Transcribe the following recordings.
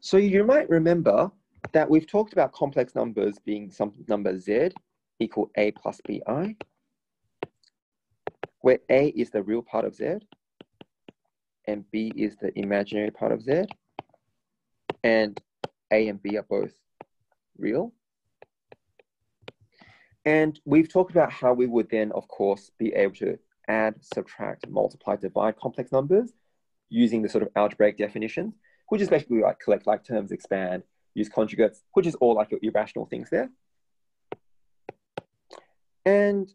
So you might remember that we've talked about complex numbers being some number z equal a plus bi, where a is the real part of z, and b is the imaginary part of z, and a and b are both real. And we've talked about how we would then, of course, be able to add, subtract, multiply, divide complex numbers using the sort of algebraic definitions, which is basically like collect like terms, expand, use conjugates, which is all like your irrational things there. And,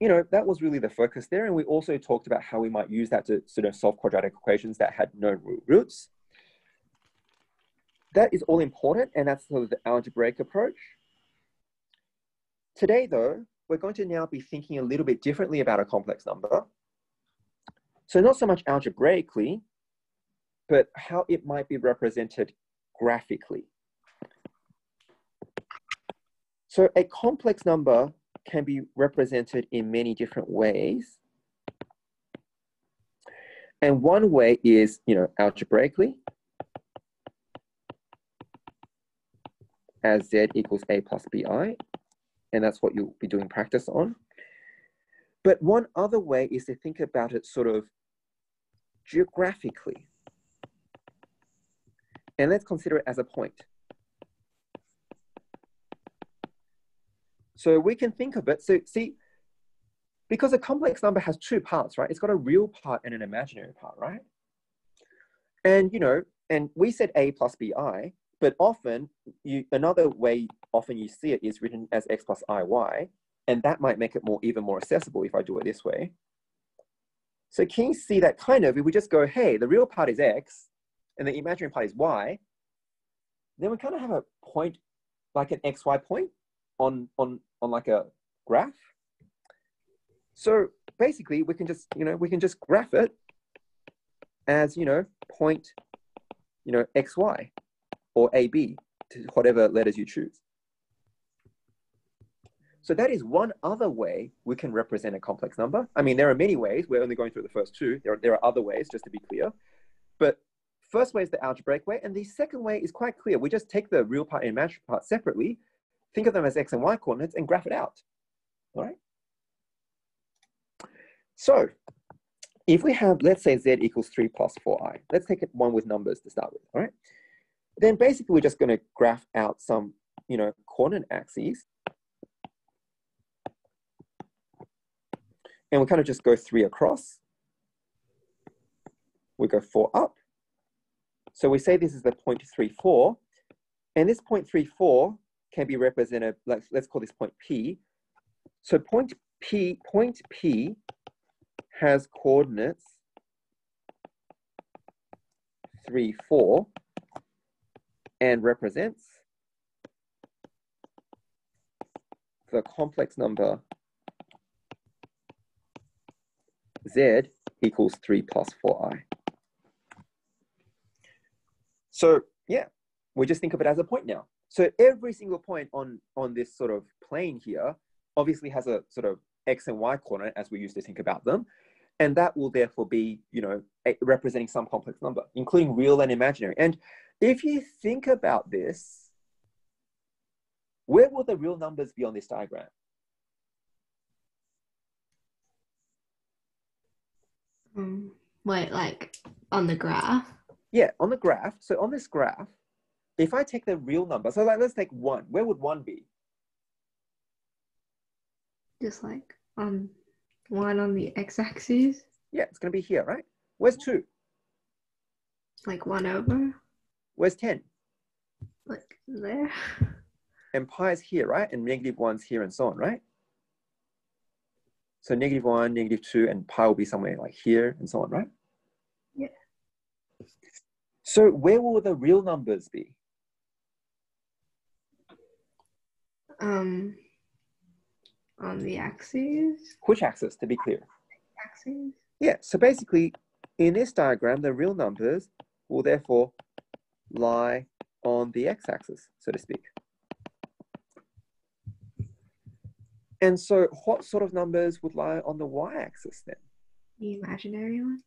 you know, that was really the focus there. And we also talked about how we might use that to sort of solve quadratic equations that had no roots. That is all important, and that's sort of the algebraic approach. Today, though, we're going to now be thinking a little bit differently about a complex number. So not so much algebraically, but how it might be represented graphically. So a complex number can be represented in many different ways. And one way is, you know, algebraically, as z equals a plus bi, and that's what you'll be doing practice on. But one other way is to think about it sort of geographically. And let's consider it as a point. So we can think of it, so see, because a complex number has two parts, right? It's got a real part and an imaginary part, right? And, you know, and we said a plus bi, but often you, another way often you see it is written as x plus iy, and that might make it more even more accessible if I do it this way. So can you see that kind of, if we just go, hey, the real part is x, and the imaginary part is y, then we kind of have a point, like an xy point on, on, on like a graph. So basically we can just, you know, we can just graph it as, you know, point, you know, xy or AB, to whatever letters you choose. So that is one other way we can represent a complex number. I mean, there are many ways. We're only going through the first two. There are, there are other ways, just to be clear. But first way is the algebraic way. And the second way is quite clear. We just take the real part and imaginary part separately, think of them as x and y coordinates, and graph it out. All right? So if we have, let's say z equals 3 plus 4i. Let's take it one with numbers to start with, all right? Then basically we're just going to graph out some, you know, coordinate axes And we kind of just go three across. We go four up. So we say this is the 0.34. And this 0.34 can be represented, like, let's call this point P. So point P, point P has coordinates 3, 4, and represents the complex number z equals 3 plus 4i. So yeah, we just think of it as a point now. So every single point on, on this sort of plane here obviously has a sort of x and y coordinate as we used to think about them. And that will therefore be, you know, representing some complex number, including real and imaginary. And if you think about this, where will the real numbers be on this diagram? Um, wait, like on the graph? Yeah, on the graph. So on this graph, if I take the real number, so like let's take one. Where would one be? Just like on one on the x-axis. Yeah, it's going to be here, right? Where's two? Like one over. Where's ten? Like there. And pi is here, right? And negative one's here, and so on, right? So negative one, negative two, and pi will be somewhere like here and so on, right? Yeah. So where will the real numbers be? Um, on the axis. Which axis, to be clear? Axis. Yeah, so basically, in this diagram, the real numbers will therefore lie on the x-axis, so to speak. And so what sort of numbers would lie on the y-axis then? The imaginary ones?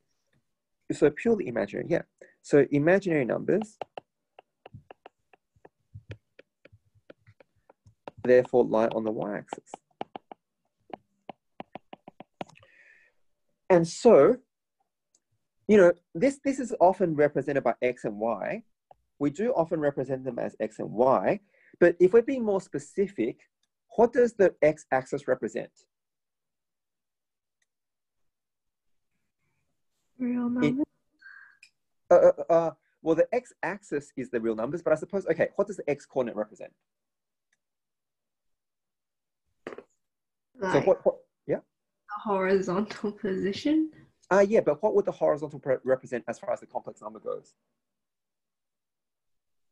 So purely imaginary, yeah. So imaginary numbers, therefore lie on the y-axis. And so, you know, this, this is often represented by x and y. We do often represent them as x and y, but if we're being more specific, what does the x-axis represent? Real numbers. Uh, uh, uh, well, the x-axis is the real numbers, but I suppose, okay, what does the x-coordinate represent? like so what, what yeah? the horizontal position. Uh, yeah, but what would the horizontal represent as far as the complex number goes?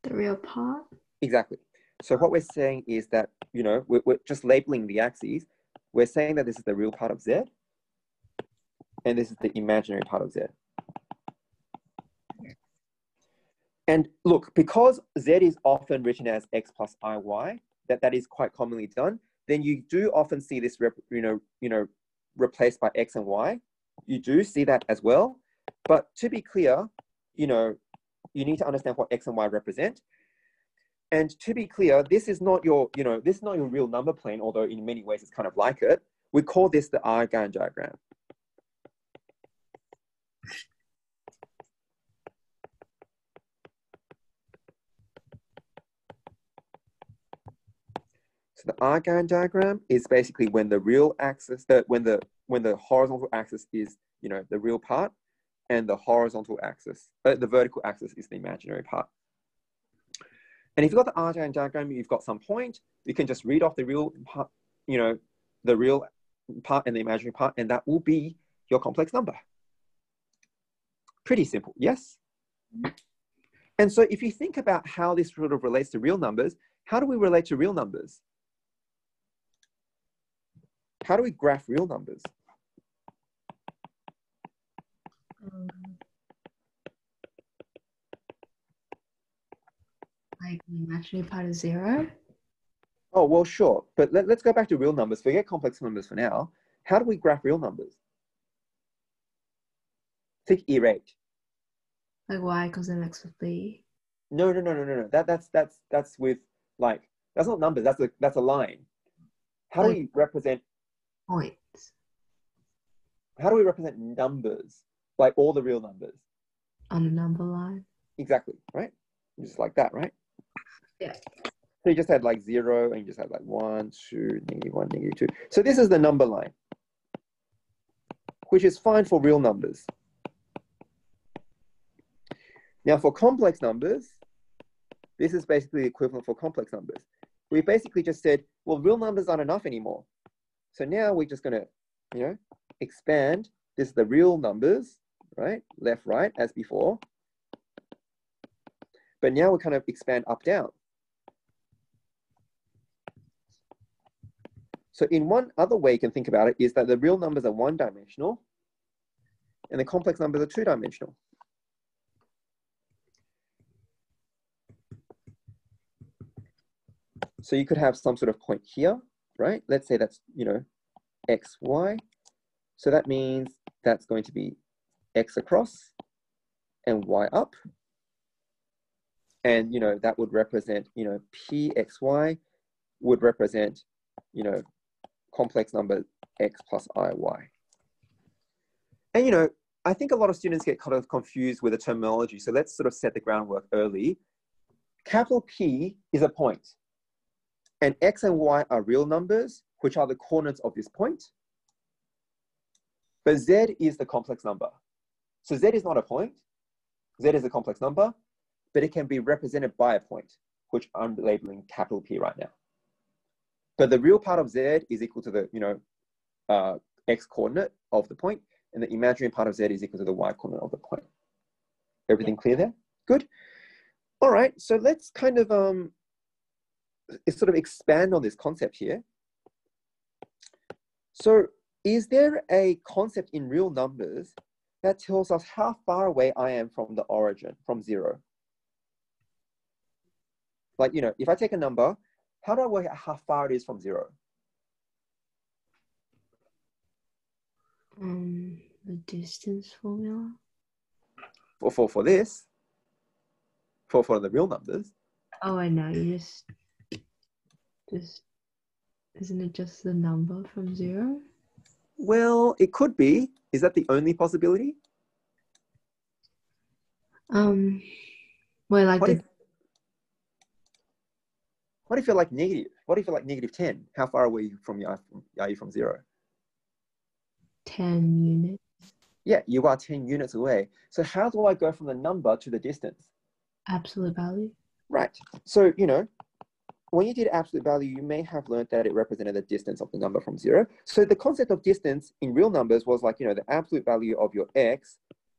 The real part. Exactly. So what we're saying is that, you know, we're, we're just labeling the axes. We're saying that this is the real part of Z, and this is the imaginary part of Z. And look, because Z is often written as X plus IY, that, that is quite commonly done, then you do often see this, rep, you know, you know, replaced by X and Y. You do see that as well. But to be clear, you know, you need to understand what X and Y represent. And to be clear, this is not your, you know, this is not your real number plane, although in many ways it's kind of like it. We call this the Argand diagram. So the Argand diagram is basically when the real axis, uh, when the when the horizontal axis is, you know, the real part, and the horizontal axis, uh, the vertical axis is the imaginary part. And if you've got the Argand diagram, you've got some point, you can just read off the real part, you know, the real part and the imaginary part, and that will be your complex number. Pretty simple, yes? And so if you think about how this sort of relates to real numbers, how do we relate to real numbers? How do we graph real numbers? Um, like the imaginary part of zero. Oh, well, sure. But let, us go back to real numbers. Forget complex numbers for now. How do we graph real numbers? Think E8. Like y equals mx with b. No, no, no, no, no, no. That, that's, that's, that's with like, that's not numbers. That's a, that's a line. How do we represent, Points how do we represent numbers? Like all the real numbers. on the number line. Exactly, right? Just like that, right? Yeah. So you just had like zero and you just had like one, two, negative one, negative two. So this is the number line, which is fine for real numbers. Now for complex numbers, this is basically equivalent for complex numbers. We basically just said, well, real numbers aren't enough anymore. So now we're just gonna, you know, expand. This is the real numbers, right? Left, right, as before. But now we kind of expand up, down. So in one other way you can think about it is that the real numbers are one dimensional and the complex numbers are two dimensional. So you could have some sort of point here, right? Let's say that's, you know, x, y. So that means that's going to be x across and y up. And, you know, that would represent, you know, pxy would represent, you know, complex number x plus iy. And, you know, I think a lot of students get kind of confused with the terminology. So let's sort of set the groundwork early. Capital P is a point. And x and y are real numbers, which are the coordinates of this point. But z is the complex number. So z is not a point. z is a complex number, but it can be represented by a point, which I'm labeling capital P right now. But the real part of z is equal to the, you know, uh, x coordinate of the point, and the imaginary part of z is equal to the y coordinate of the point. Everything clear there? Good. All right, so let's kind of um, sort of expand on this concept here. So is there a concept in real numbers that tells us how far away I am from the origin, from zero? Like, you know, if I take a number, how do I work out how far it is from zero? Um, the distance formula. For, for, for this, for, for the real numbers, Oh, I know. You just, just Isn't it just the number from zero? Well, it could be. Is that the only possibility? Um, well, like What the if, what if you're like negative? What if you're like negative 10? How far away from you are you from zero? ten units. Yeah, you are 10 units away. So how do I go from the number to the distance? Absolute value. Right. So, you know, when you did absolute value, you may have learned that it represented the distance of the number from zero. So the concept of distance in real numbers was like, you know, the absolute value of your x,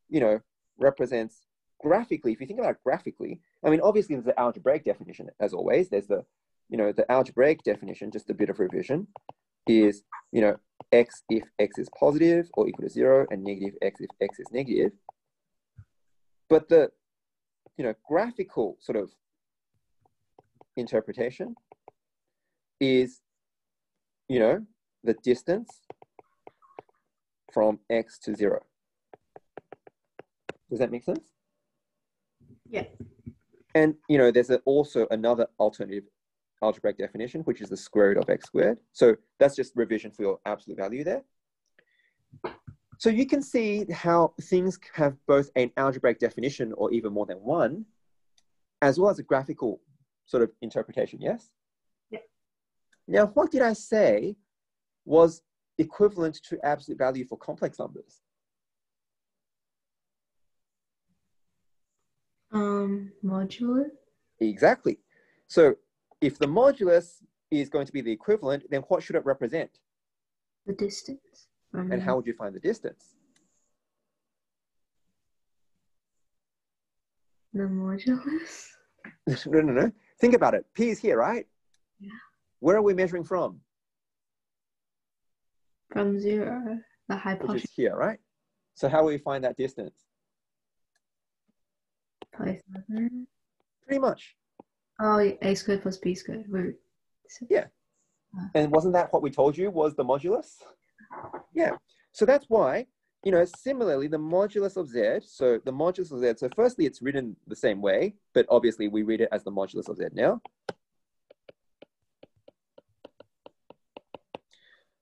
you know, represents graphically, if you think about it graphically, I mean, obviously there's the algebraic definition as always. There's the, you know, the algebraic definition, just a bit of revision, is, you know, x if x is positive or equal to zero and negative x if x is negative. But the, you know, graphical sort of interpretation is, you know, the distance from x to zero. Does that make sense? Yeah. And you know, there's a, also another alternative algebraic definition, which is the square root of x squared. So that's just revision for your absolute value there. So you can see how things have both an algebraic definition or even more than one, as well as a graphical sort of interpretation, yes? Yeah. Now, what did I say was equivalent to absolute value for complex numbers? Um, modulus. Exactly. So if the modulus is going to be the equivalent, then what should it represent? The distance. From And how would you find the distance? the modulus. no, no, no. Think about it. P is here, right? Yeah. Where are we measuring from? From zero. The Which hypotenuse is here, right? So how will we find that distance? Pretty much. Oh, a squared plus b squared root. So- Yeah. Ah. And wasn't that what we told you was the modulus? Yeah. So that's why, you know, similarly, the modulus of z, so the modulus of z, so firstly, it's written the same way, but obviously we read it as the modulus of z now.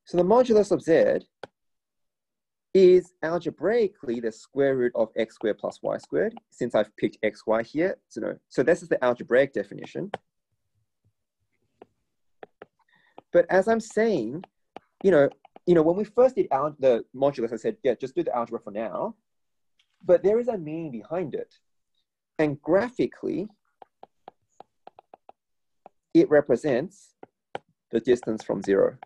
So the modulus of z is algebraically the square root of x squared plus y squared, since I've picked xy here. So, no, so this is the algebraic definition. But as I'm saying, you know, you know, when we first did al- the modulus, I said, yeah, just do the algebra for now. But there is a meaning behind it. And graphically, it represents the distance from zero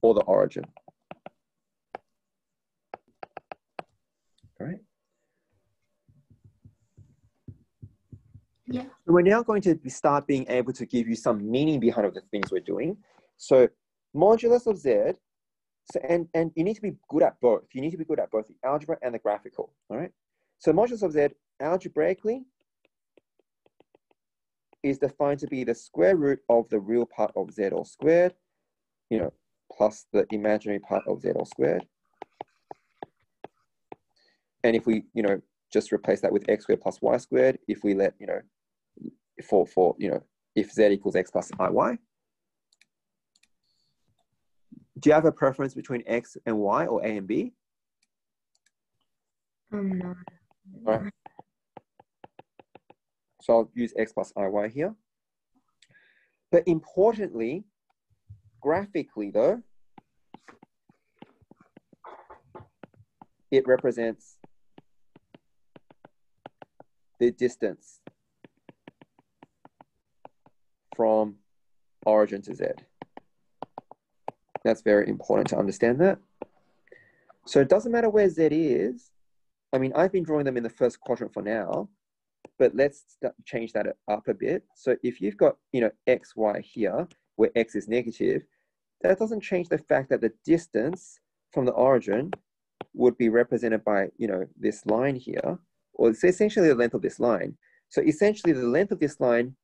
or the origin. All right. Yeah. So we're now going to start being able to give you some meaning behind of the things we're doing. So modulus of z, so, and, and you need to be good at both. You need to be good at both the algebra and the graphical, all right? So modulus of z algebraically is defined to be the square root of the real part of z all squared, you know, plus the imaginary part of z all squared. And if we, you know, just replace that with x squared plus y squared, if we let, you know, for, for you know, if z equals x plus iy. Do you have a preference between x and y or a and b? Um, no. All right. So I'll use x plus iy here. But importantly, graphically though, it represents the distance from origin to z. That's very important to understand that. So it doesn't matter where z is. I mean, I've been drawing them in the first quadrant for now, but let's change that up a bit. So if you've got, you know, x, y here, where x is negative, that doesn't change the fact that the distance from the origin would be represented by, you know, this line here, or it's essentially the length of this line. So essentially the length of this line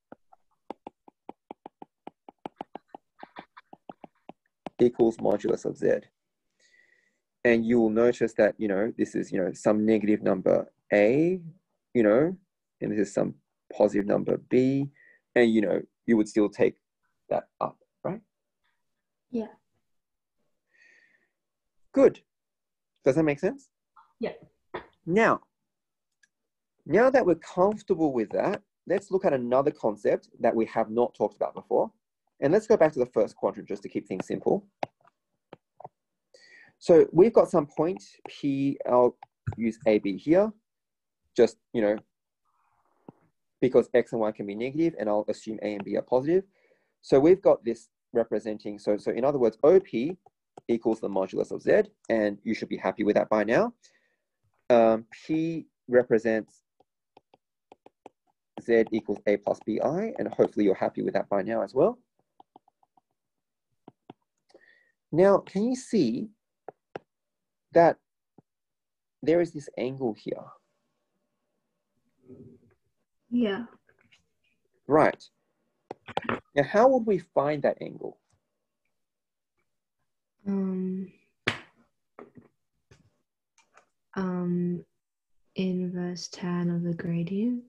equals modulus of z. And you will notice that, you know, this is, you know, some negative number a, you know, and this is some positive number b, and, you know, you would still take that up, right? Yeah. Good. Does that make sense? Yeah. Now, now that we're comfortable with that, let's look at another concept that we have not talked about before. And let's go back to the first quadrant just to keep things simple. So we've got some point P, I'll use AB here, just, you know, because X and Y can be negative and I'll assume A and B are positive. So we've got this representing, so, so in other words, OP equals the modulus of Z, and you should be happy with that by now. Um, P represents Z equals A plus BI, and hopefully you're happy with that by now as well. Now, can you see that there is this angle here? Yeah. Right. Now, how would we find that angle? Um, um, inverse tan of the gradient.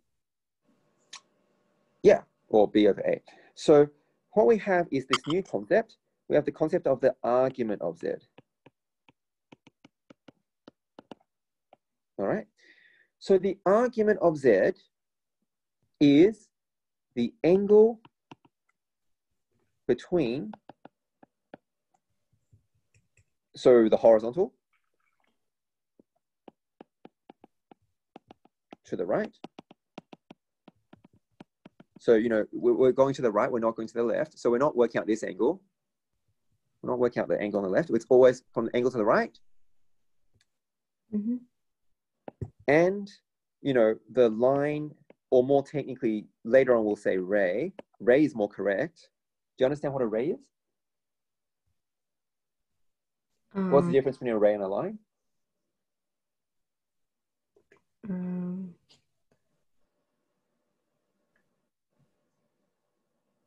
Yeah, or B of A. So what we have is this new concept. We have the concept of the argument of Z. All right. So the argument of Z is the angle between, so the horizontal to the right. So, you know, we're going to the right, we're not going to the left. So we're not working out this angle. We're not working out the angle on the left. It's always from the angle to the right. Mm -hmm. And, you know, the line, or more technically, later on we'll say ray. Ray is more correct. Do you understand what a ray is? Um, What's the difference between a ray and a line? Um,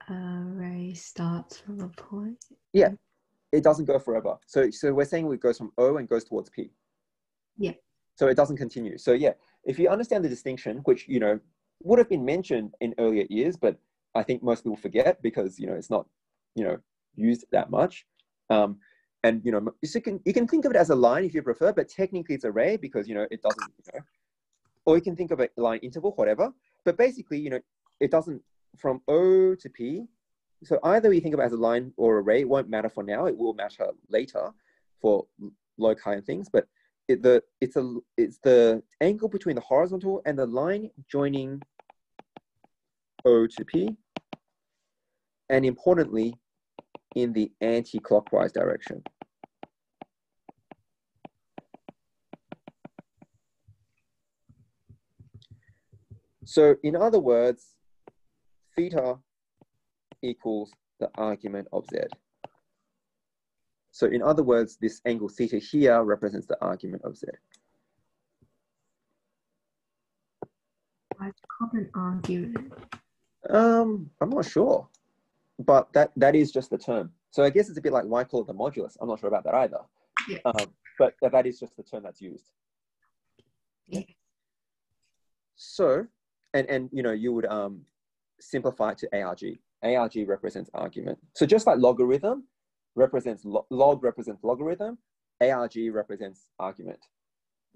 a ray starts from a point. Yeah, it doesn't go forever. So, so we're saying it goes from O and goes towards P. Yeah. So it doesn't continue. So yeah, if you understand the distinction, which you know would have been mentioned in earlier years, but I think most people forget because you know it's not you know used that much. Um, and you know, you can you can think of it as a line if you prefer, but technically it's a ray because you know it doesn't. You know, or you can think of a line interval, whatever. But basically, you know, it doesn't from O to P. So either you think it as a line or a ray. It won't matter for now. It will matter later for loci and things. But it, the it's a it's the angle between the horizontal and the line joining O to P, and importantly, in the anti-clockwise direction. So in other words, theta equals the argument of z. So in other words, this angle theta here represents the argument of z. What's called an argument? Um, I'm not sure, but that that is just the term. So I guess it's a bit like why call it the modulus. I'm not sure about that either. Yeah. Um, but that is just the term that's used. Yeah. So, and and you know you would um simplify it to ARG. ARG represents argument. So just like logarithm, represents lo log represents logarithm, ARG represents argument.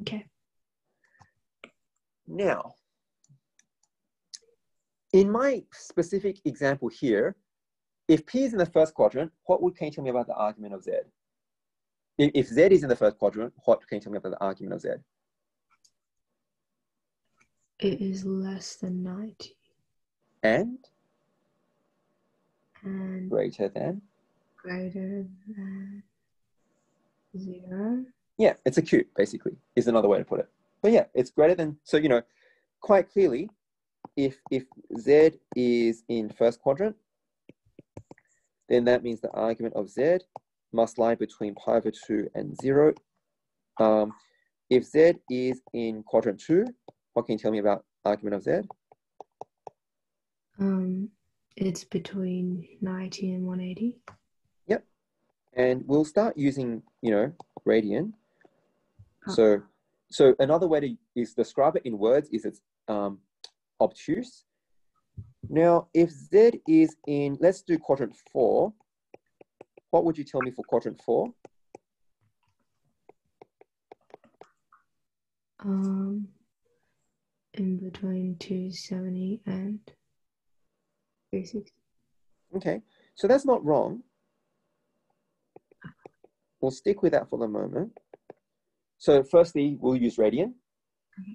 Okay. Now, in my specific example here, if P is in the first quadrant, what would can you tell me about the argument of Z? If, if Z is in the first quadrant, what can you tell me about the argument of Z? It is less than 90. And? And greater than? greater than zero. Yeah, it's acute, basically, is another way to put it. But yeah, it's greater than, so, you know, quite clearly, if, if Z is in first quadrant, then that means the argument of Z must lie between pi over 2 and 0. Um, if Z is in quadrant 2, what can you tell me about argument of Z? Um, it's between 90 and 180. Yep. And we'll start using, you know, radian. Oh. So, so another way to is describe it in words is it's um, obtuse. Now, if Z is in, let's do quadrant four. What would you tell me for quadrant four? Um, in between 270 and 360. Okay, so that's not wrong. We'll stick with that for the moment. So firstly, we'll use radian.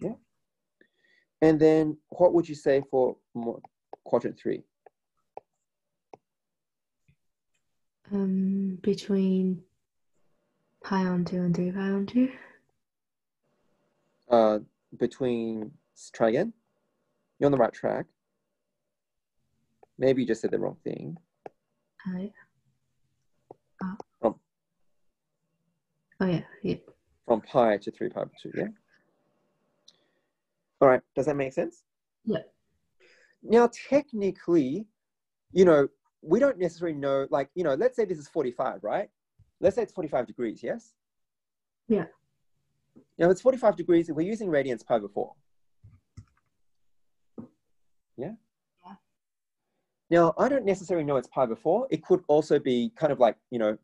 Yeah. And then what would you say for quadrant three? Um, between pi on 2 and 3 pi on 2. Uh, between, try again. You're on the right track. Maybe you just said the wrong thing. Uh. Oh. From- oh, yeah, yeah. From pi to three pi by two, yeah? All right, does that make sense? Yeah. Now, technically, you know, we don't necessarily know, like, you know, let's say this is 45, right? Let's say it's 45 degrees, yes? Yeah. Now, it's 45 degrees, we're using radians pi over 4. Yeah? Now, I don't necessarily know it's pi over 4. It could also be kind of like, you know,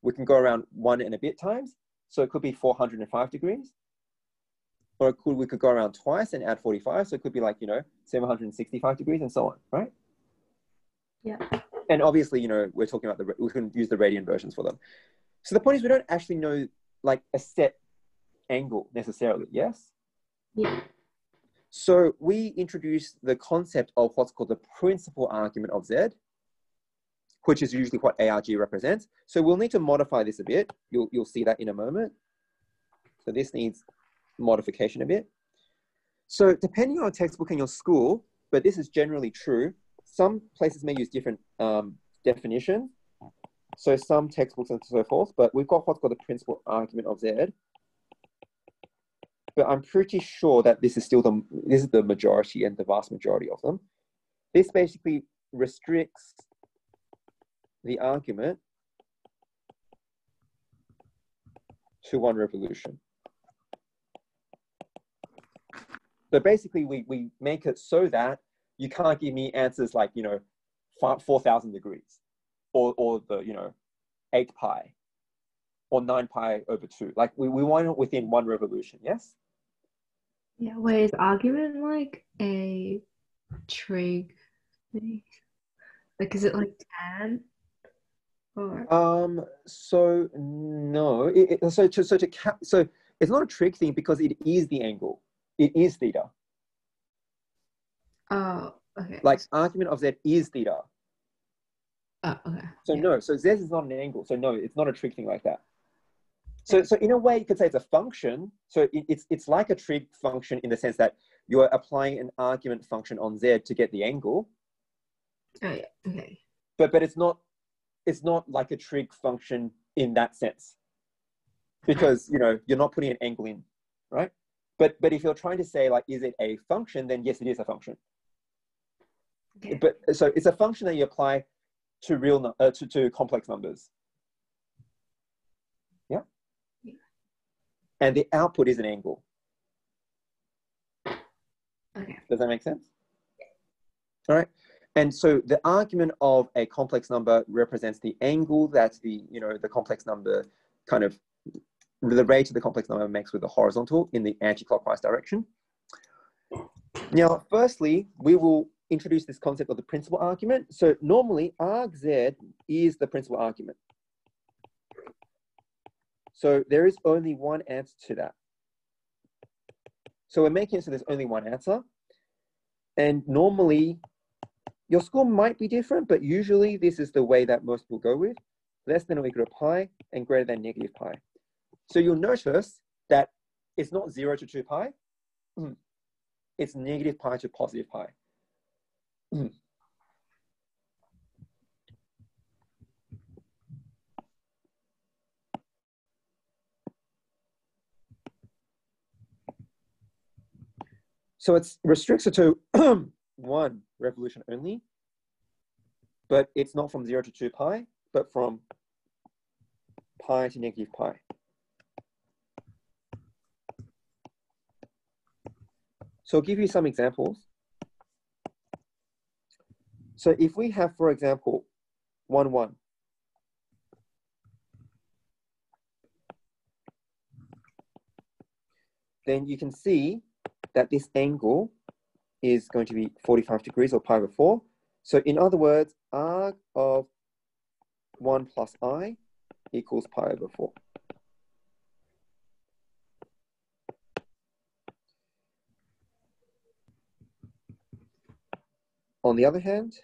we can go around one and a bit times. So it could be 405 degrees. Or it could, we could go around twice and add 45. So it could be like, you know, 765 degrees and so on, right? Yeah. And obviously, you know, we're talking about the, we can use the radian versions for them. So the point is we don't actually know like a set angle necessarily, yes? Yeah. So we introduce the concept of what's called the principal argument of Z, which is usually what ARG represents. So we'll need to modify this a bit. You'll, you'll see that in a moment. So this needs modification a bit. So depending on textbook and your school, but this is generally true, some places may use different um, definitions. So some textbooks and so forth, but we've got what's called the principal argument of Z. But I'm pretty sure that this is still the, this is the majority and the vast majority of them. This basically restricts the argument to one revolution. So basically, we, we make it so that you can't give me answers like, you know, 4,000 degrees or, or the, you know, 8 pi or 9 pi over 2. Like, we, we want it within one revolution, yes? Yeah. Wait, is argument like a trig thing? Like, is it like tan? Or, Um, so no, it, it- so to, so to cap, so it's not a trig thing because it is the angle. It is theta. oh, okay. Like argument of z is theta. oh, okay. So yeah. no, so z is not an angle. So no, it's not a trig thing like that. So so in a way, you could say it's a function. So it, it's it's like a trig function in the sense that you're applying an argument function on z to get the angle, Oh, yeah. Okay. but but it's not it's not like a trig function in that sense because you know you're not putting an angle in right but but if you're trying to say like is it a function then yes it is a function Okay. but so it's a function that you apply to real uh, to, to complex numbers yeah Yeah. And the output is an angle Okay. Does that make sense? All right. And so the argument of a complex number represents the angle that the, you know, the complex number kind of, the rate of the complex number makes with the horizontal in the anti-clockwise direction. Now, firstly, we will introduce this concept of the principal argument. So normally argz is the principal argument. So there is only one answer to that. So we're making it so there's only one answer. And normally, your score might be different, but usually this is the way that most people go with. Less than or equal to pi and greater than negative pi. So you'll notice that it's not zero to two pi. It's negative pi to positive pi. So it's restricted to one revolution only, but it's not from zero to two pi, but from pi to negative pi. So I'll give you some examples. So if we have, for example, 1, 1, then you can see that this angle is going to be 45 degrees or pi over 4. So in other words, arg of 1 plus i equals pi over 4. On the other hand,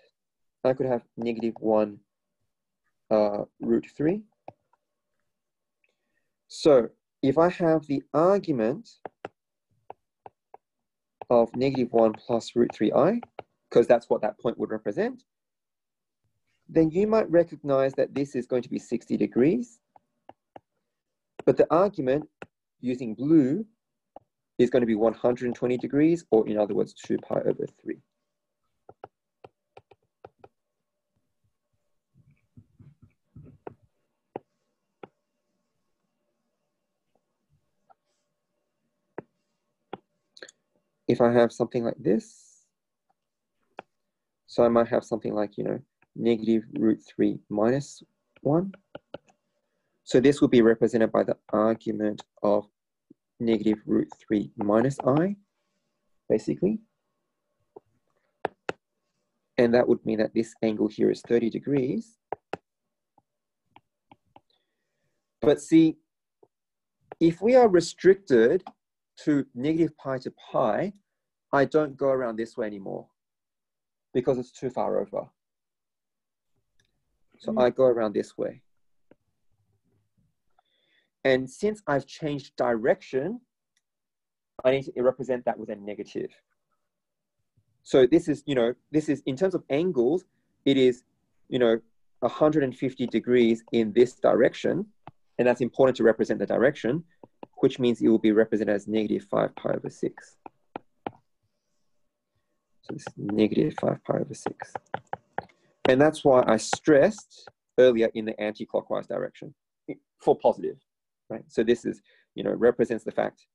I could have negative 1 uh, root 3. So if I have the argument of negative 1 plus root 3i, because that's what that point would represent, then you might recognize that this is going to be 60 degrees. But the argument using blue is going to be 120 degrees, or in other words, 2 pi over 3. If I have something like this, so I might have something like, you know, negative root 3 minus 1. So this will be represented by the argument of negative root 3 minus i, basically. And that would mean that this angle here is 30 degrees. But see, if we are restricted to negative pi to pi, I don't go around this way anymore because it's too far over. So mm. I go around this way. And since I've changed direction, I need to represent that with a negative. So this is, you know, this is in terms of angles, it is, you know, 150 degrees in this direction. And that's important to represent the direction, which means it will be represented as negative 5 pi over 6. So is negative 5 pi over 6. And that's why I stressed earlier in the anti-clockwise direction for positive, right? So this is, you know, represents the fact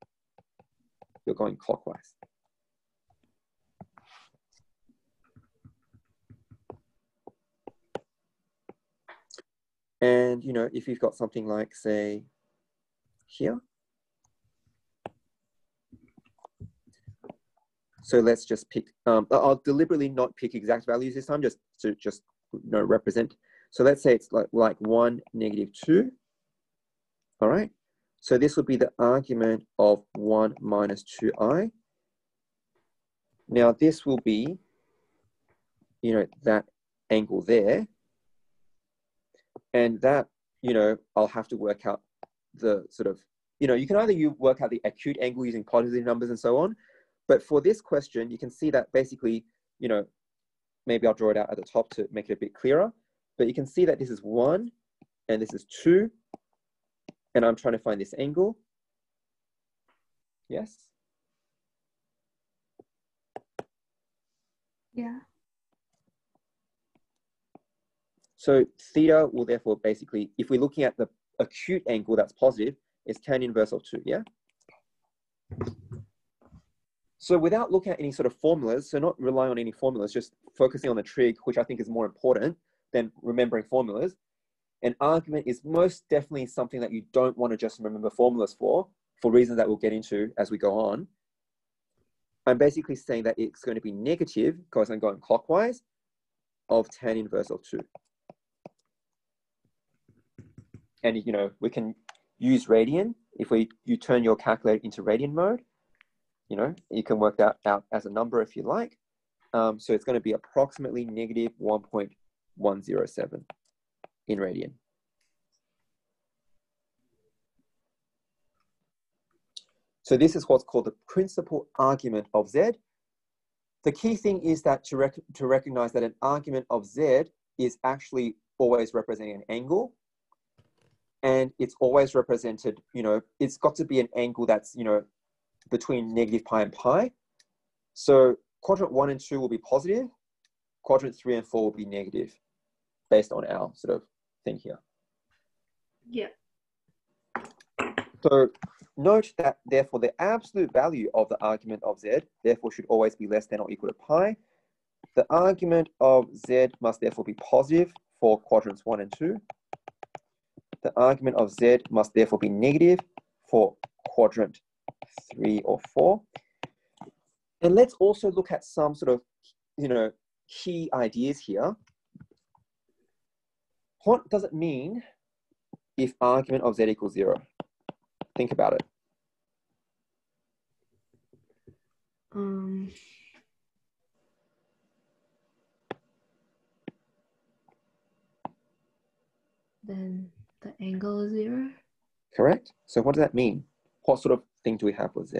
you're going clockwise. And, you know, if you've got something like, say, here, So let's just pick, um, I'll deliberately not pick exact values this time, just to just you know, represent. So let's say it's like, like one, negative two. All right. So this would be the argument of one minus two i. Now this will be, you know, that angle there. And that, you know, I'll have to work out the sort of, you know, you can either you work out the acute angle using positive numbers and so on, but for this question, you can see that basically, you know, maybe I'll draw it out at the top to make it a bit clearer, but you can see that this is one and this is two, and I'm trying to find this angle. Yes? Yeah. So theta will therefore basically, if we're looking at the acute angle that's positive, is tan inverse of two, yeah? So without looking at any sort of formulas, so not relying on any formulas, just focusing on the trig, which I think is more important than remembering formulas, an argument is most definitely something that you don't want to just remember formulas for, for reasons that we'll get into as we go on. I'm basically saying that it's going to be negative, because I'm going clockwise, of tan inverse of 2. And, you know, we can use radian. If we you turn your calculator into radian mode, you know, you can work that out as a number if you like. Um, so it's going to be approximately negative 1.107 in radian. So this is what's called the principal argument of Z. The key thing is that to, rec to recognize that an argument of Z is actually always representing an angle. And it's always represented, you know, it's got to be an angle that's, you know, between negative pi and pi. So quadrant one and two will be positive. Quadrant three and four will be negative based on our sort of thing here. Yeah. So note that therefore the absolute value of the argument of z therefore should always be less than or equal to pi. The argument of z must therefore be positive for quadrants one and two. The argument of z must therefore be negative for quadrant three or four. And let's also look at some sort of, you know, key ideas here. What does it mean if argument of z equals zero? Think about it. Um, then the angle is zero. Correct? So what does that mean? What sort of thing do we have with z?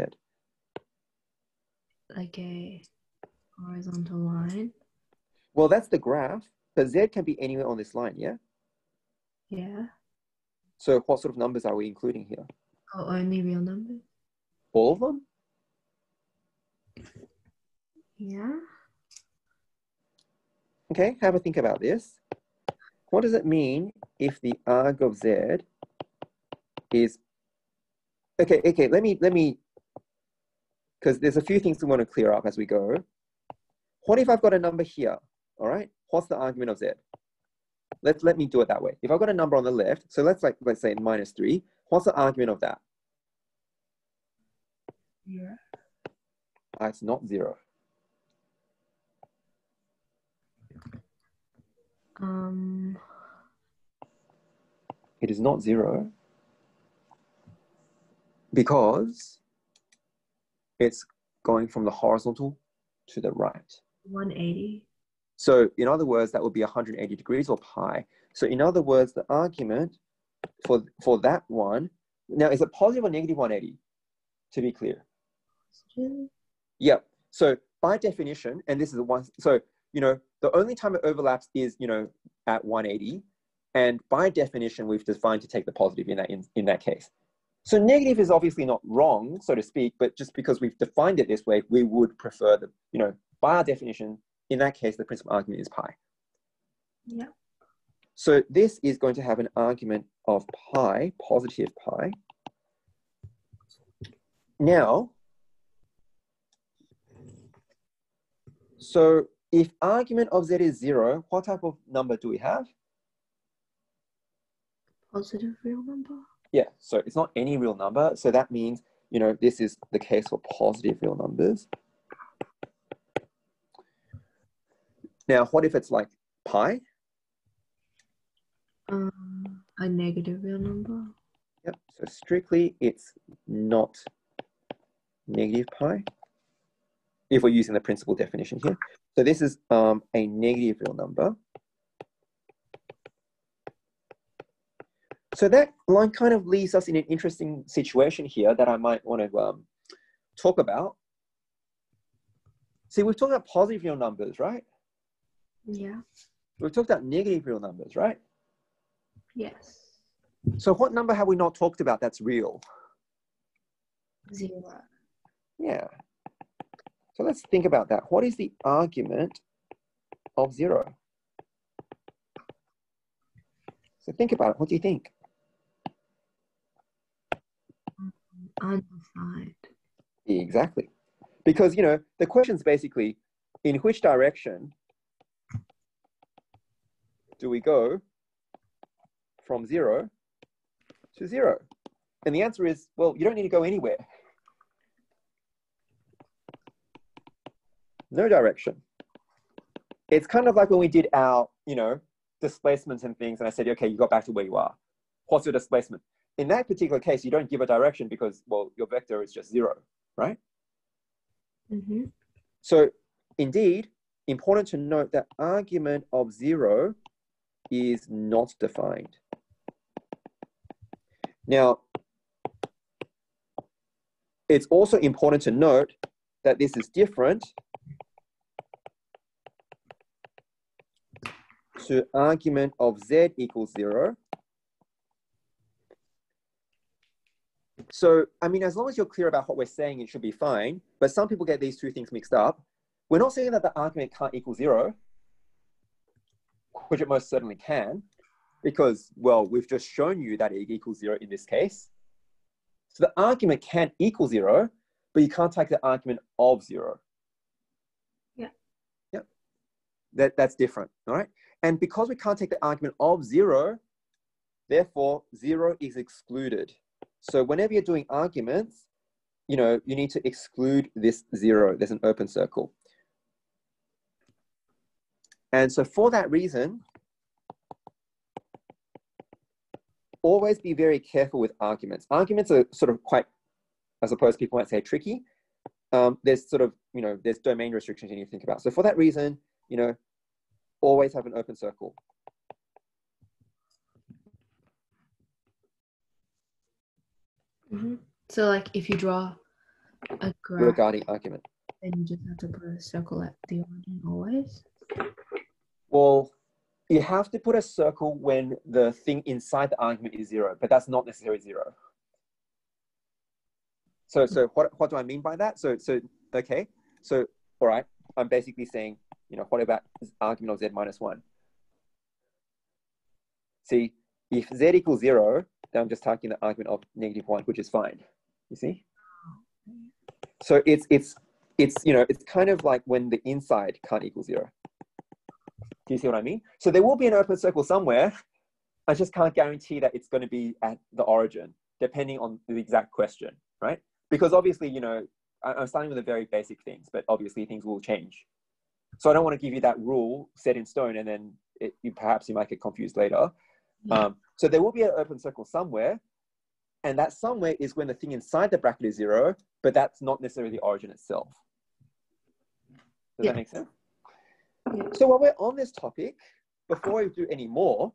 Like a horizontal line. Well, that's the graph, but z can be anywhere on this line, yeah? Yeah. So what sort of numbers are we including here? Oh, only real numbers. All of them? Yeah. Okay, have a think about this. What does it mean if the arg of z is okay, okay, let me let me because there's a few things we want to clear up as we go. What if I've got a number here? All right, what's the argument of z? Let's let me do it that way. If I've got a number on the left, so let's like let's say minus three, what's the argument of that? Yeah. Ah, it's not zero. Um, It is not zero because it's going from the horizontal to the right. 180. So in other words, that would be 180 degrees or pi. So in other words, the argument for, for that one, now is it positive or negative 180? To be clear. Positive. Yep. So by definition, and this is the one, so, you know, the only time it overlaps is, you know, at 180. And by definition, we've defined to take the positive in that, in, in that case. So negative is obviously not wrong, so to speak, but just because we've defined it this way, we would prefer the, you know, by our definition, in that case, the principal argument is pi. Yeah. So this is going to have an argument of pi, positive pi. Now, so if argument of z is zero, what type of number do we have? Positive real number. Yeah, so it's not any real number. So that means, you know, this is the case for positive real numbers. Now, what if it's like pi? Um, a negative real number. Yep, so strictly it's not negative pi if we're using the principal definition here. So this is um, a negative real number. So that line kind of leaves us in an interesting situation here that I might want to um, talk about. See, we've talked about positive real numbers, right? Yeah. We've talked about negative real numbers, right? Yes. So what number have we not talked about that's real? Zero. Yeah. So let's think about that. What is the argument of zero? So think about it. What do you think? Undefined. Exactly. Because, you know, the question's basically in which direction do we go from zero to zero? And the answer is, well, you don't need to go anywhere. No direction. It's kind of like when we did our, you know, displacements and things, and I said, okay, you got back to where you are. What's your displacement? In that particular case, you don't give a direction because, well, your vector is just zero, right? Mm-hmm. So indeed, important to note that argument of zero is not defined. Now, it's also important to note that this is different to argument of z equals zero. So, I mean, as long as you're clear about what we're saying, it should be fine. But some people get these two things mixed up. We're not saying that the argument can't equal zero, which it most certainly can, because, well, we've just shown you that it equals zero in this case. So the argument can equal zero, but you can't take the argument of zero. Yeah. Yep. That, that's different, all right? And because we can't take the argument of zero, therefore zero is excluded. So whenever you're doing arguments, you know, you need to exclude this zero. There's an open circle. And so for that reason, always be very careful with arguments. Arguments are sort of quite, I suppose people might say tricky. Um, there's sort of, you know, there's domain restrictions you need to think about. So for that reason, you know, always have an open circle. Mm -hmm. So like if you draw a graph regarding argument, then you just have to put a circle at the origin always. Well, you have to put a circle when the thing inside the argument is zero, but that's not necessarily zero. So, so what, what do I mean by that? So, so, okay. So, all right, I'm basically saying, you know, what about argument of z minus one? See, if z equals zero, I'm just taking the argument of negative one, which is fine. You see? So it's, it's, it's, you know, it's kind of like when the inside can't equal zero. Do you see what I mean? So there will be an open circle somewhere. I just can't guarantee that it's going to be at the origin, depending on the exact question, right? Because obviously, you know, I'm starting with the very basic things, but obviously things will change. So I don't want to give you that rule set in stone, and then it, you, perhaps you might get confused later. Yeah. Um, so there will be an open circle somewhere, and that somewhere is when the thing inside the bracket is zero, but that's not necessarily the origin itself. Does that make sense? So while we're on this topic, before we do any more,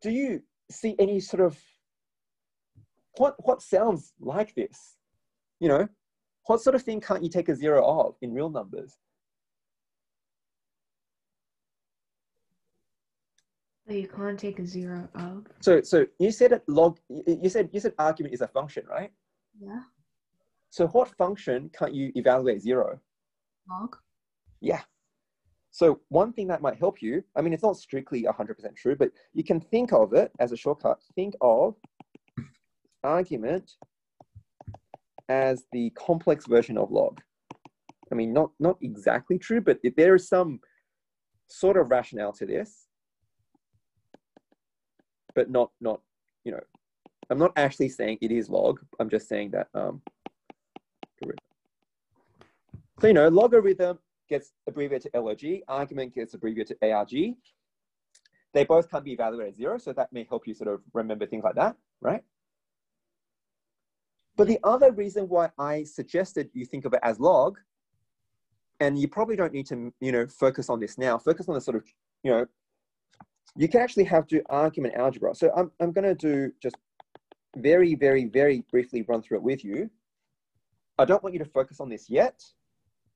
do you see any sort of what what sounds like this? You know, what sort of thing can't you take a zero of in real numbers? So you can't take a zero of. So so you said that log you said you said argument is a function, right? Yeah. So what function can't you evaluate zero? Log. Yeah. So one thing that might help you, I mean, it's not strictly 100% true, but you can think of it as a shortcut. Think of argument as the complex version of log. I mean, not, not exactly true, but if there is some sort of rationale to this, but not, not, you know, I'm not actually saying it is log. I'm just saying that, um, so, you know, logarithm gets abbreviated to LOG, argument gets abbreviated to ARG. They both can't be evaluated at zero, so that may help you sort of remember things like that, right? But the other reason why I suggested you think of it as log, and you probably don't need to, you know, focus on this now, focus on the sort of, you know, you can actually have to argument algebra. So I'm, I'm gonna do just very, very, very briefly run through it with you. I don't want you to focus on this yet,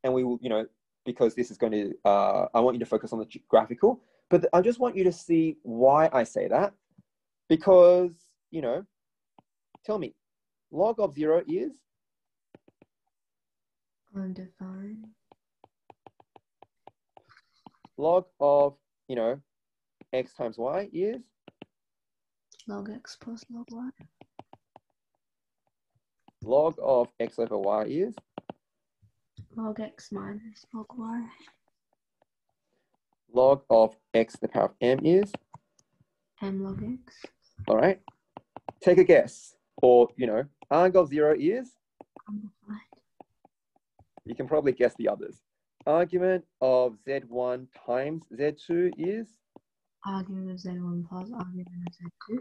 and we will, you know, because this is going to, uh, I want you to focus on the graphical, but I just want you to see why I say that. Because, you know, tell me, log of zero is? Undefined. Log of, you know, x times y is? Log x plus log y. Log of x over y is? log x minus log y. Log of x to the power of m is? m log x. All right. Take a guess. Or, you know, arg of 0 is? You can probably guess the others. Argument of z1 times z2 is? Argument of z1 plus argument of z2.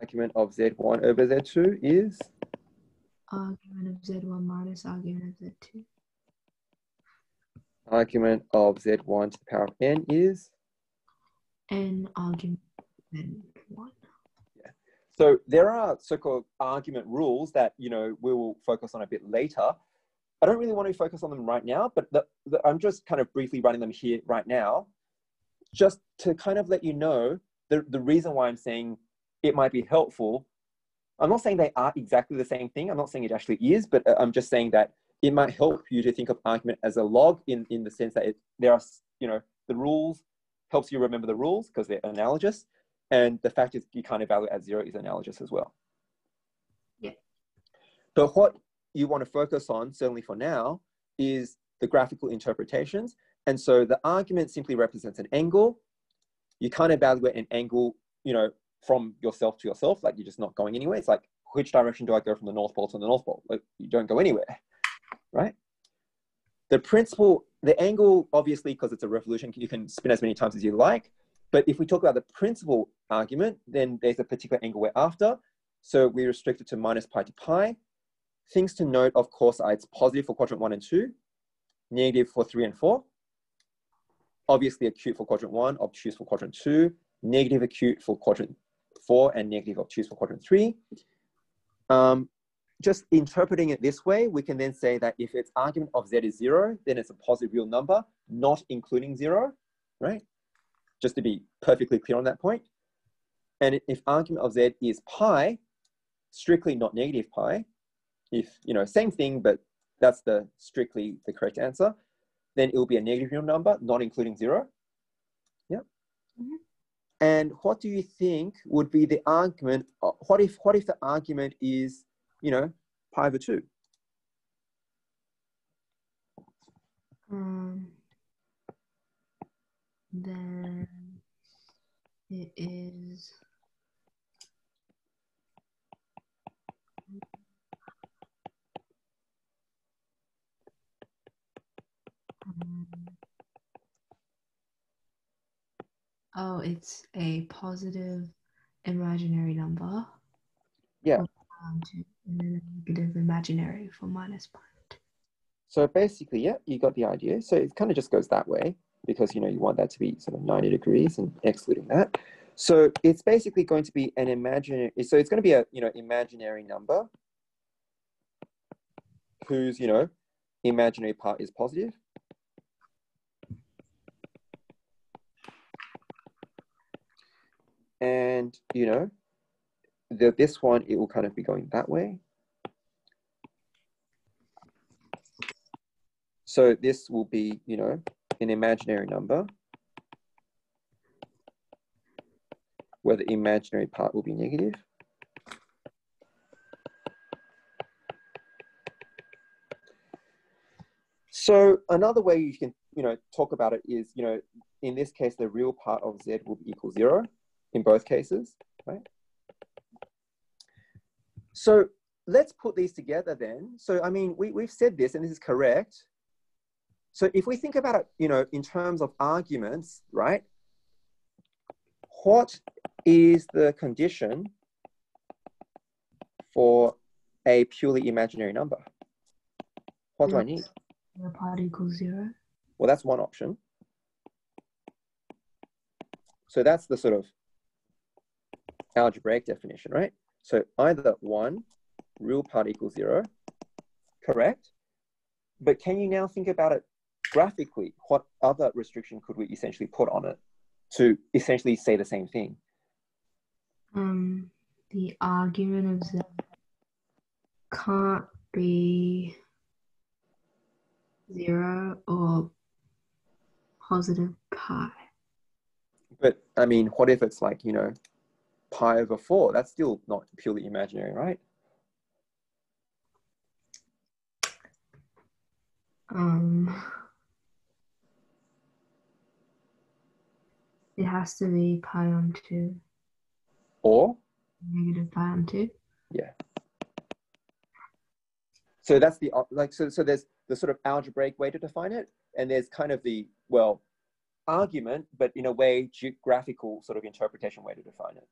Argument of z1 over z2 is? argument of z1 minus argument of z2. Argument of z1 to the power of n is? n argument n1. Yeah. So there are so-called argument rules that, you know, we will focus on a bit later. I don't really want to focus on them right now, but the, the, I'm just kind of briefly running them here right now, just to kind of let you know the, the reason why I'm saying it might be helpful I'm not saying they are exactly the same thing. I'm not saying it actually is, but uh, I'm just saying that it might help you to think of argument as a log in, in the sense that it, there are, you know, the rules helps you remember the rules because they're analogous. And the fact is you can't evaluate at zero is analogous as well. Yeah. But what you want to focus on, certainly for now, is the graphical interpretations. And so the argument simply represents an angle. You can't evaluate an angle, you know, from yourself to yourself, like you're just not going anywhere. It's like, which direction do I go from the North Pole to the North Pole? Like you don't go anywhere, right? The principal, the angle, obviously, because it's a revolution, you can spin as many times as you like. But if we talk about the principal argument, then there's a particular angle we're after. So we restrict it to minus pi to pi. Things to note, of course, are it's positive for quadrant one and two, negative for three and four. Obviously acute for quadrant one, obtuse for quadrant two, negative acute for quadrant four, and negative obtuse for quadrant three. Um, just interpreting it this way, we can then say that if its argument of z is zero, then it's a positive real number, not including zero, right? Just to be perfectly clear on that point. And if argument of z is pi, strictly not negative pi, if, you know, same thing, but that's the strictly the correct answer, then it will be a negative real number, not including zero. Yeah. Mm -hmm. And what do you think would be the argument? Uh, what if what if the argument is, you know, pi over two? Um, then it is Oh, it's a positive imaginary number. Yeah. and then a negative imaginary for minus pi. So basically, yeah, you got the idea. So it kind of just goes that way because you know you want that to be sort of 90 degrees and excluding that. So it's basically going to be an imaginary, so it's going to be a you know imaginary number whose you know imaginary part is positive And, you know, the, this one, it will kind of be going that way. So this will be, you know, an imaginary number where the imaginary part will be negative. So another way you can, you know, talk about it is, you know, in this case, the real part of z will be equal zero in both cases, right? So let's put these together then. So, I mean, we, we've said this and this is correct. So if we think about it, you know, in terms of arguments, right? What is the condition for a purely imaginary number? What do I need? The part equals zero. Well, that's one option. So that's the sort of algebraic definition, right? So either one, real part equals zero, correct? But can you now think about it graphically? What other restriction could we essentially put on it to essentially say the same thing? Um, the argument of z can't be zero or positive pi. But I mean, what if it's like, you know, pi over 4. That's still not purely imaginary, right? Um, it has to be pi on 2. Or? Negative pi on 2. Yeah. So that's the, like, so, so there's the sort of algebraic way to define it. And there's kind of the, well, argument, but in a way, geographical sort of interpretation way to define it.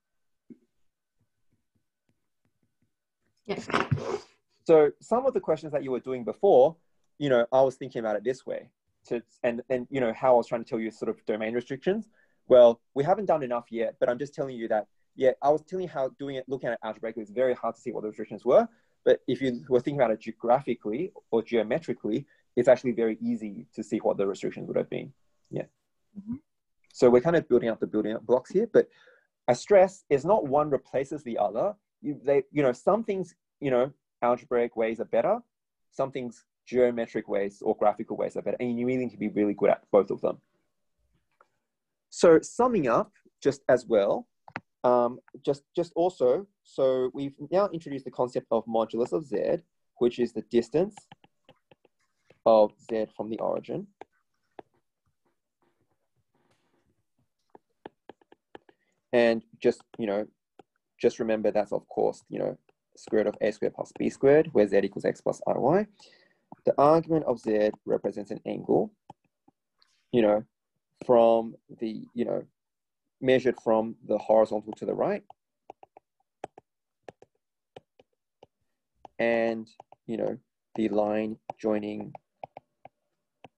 Yes. So some of the questions that you were doing before, you know, I was thinking about it this way. To, and, and, you know, how I was trying to tell you sort of domain restrictions. Well, we haven't done enough yet, but I'm just telling you that, yeah, I was telling you how doing it, looking at it algebraically, it's very hard to see what the restrictions were. But if you were thinking about it geographically or geometrically, it's actually very easy to see what the restrictions would have been. Yeah. Mm-hmm. So we're kind of building up the building up blocks here, but I stress is not one replaces the other you, they, you know, some things, you know, algebraic ways are better. Some things geometric ways or graphical ways are better. And you really need to be really good at both of them. So summing up just as well, um, just, just also, so we've now introduced the concept of modulus of z, which is the distance of z from the origin. And just, you know, just remember that's of course, you know, square root of a squared plus b squared, where z equals x plus iy. The argument of z represents an angle, you know, from the, you know, measured from the horizontal to the right. And, you know, the line joining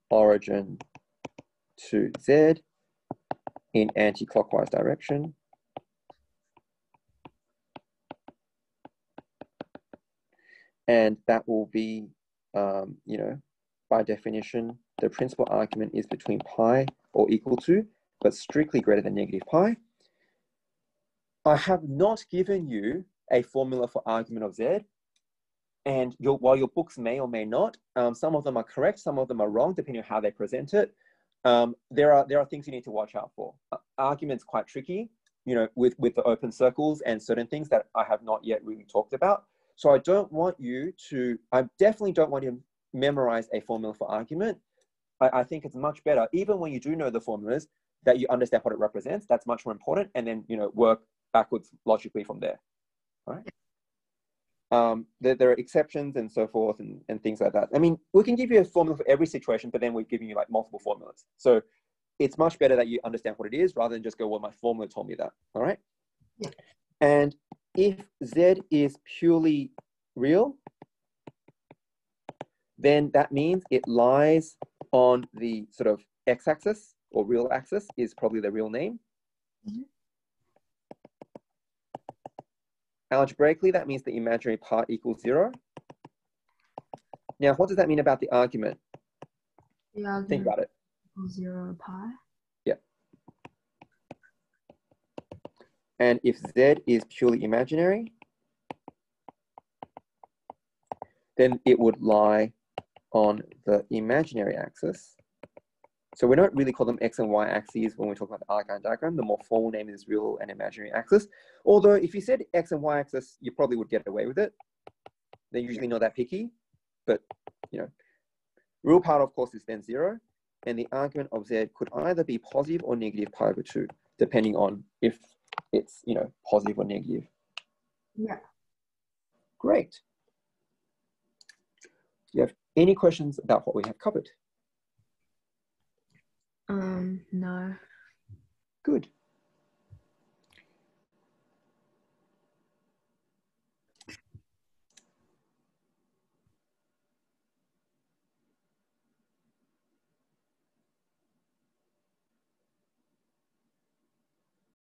origin to z in anti-clockwise direction. And that will be, um, you know, by definition, the principal argument is between pi or equal to, but strictly greater than negative pi. I have not given you a formula for argument of z. And your, while your books may or may not, um, some of them are correct, some of them are wrong, depending on how they present it. Um, there, are, there are things you need to watch out for. Uh, argument's quite tricky, you know, with, with the open circles and certain things that I have not yet really talked about. So I don't want you to, I definitely don't want you to memorize a formula for argument. I, I think it's much better, even when you do know the formulas, that you understand what it represents. That's much more important. And then, you know, work backwards logically from there. All right. Um, there, there, are exceptions and so forth and, and things like that. I mean, we can give you a formula for every situation, but then we're giving you like multiple formulas. So it's much better that you understand what it is rather than just go, well, my formula told me that. All right. Yeah. And if Z is purely real, then that means it lies on the sort of x-axis or real axis is probably the real name. Mm -hmm. Algebraically, that means the imaginary part equals zero. Now, what does that mean about the argument? The argument Think about it. Zero pi. And if z is purely imaginary, then it would lie on the imaginary axis. So we don't really call them x and y axes when we talk about the Argand diagram. The more formal name is real and imaginary axis. Although if you said x and y axis, you probably would get away with it. They're usually not that picky, but you know, real part of course is then zero. And the argument of z could either be positive or negative pi over two, depending on if it's, you know, positive or negative. Yeah. Great. Do you have any questions about what we have covered? Um, no. Good.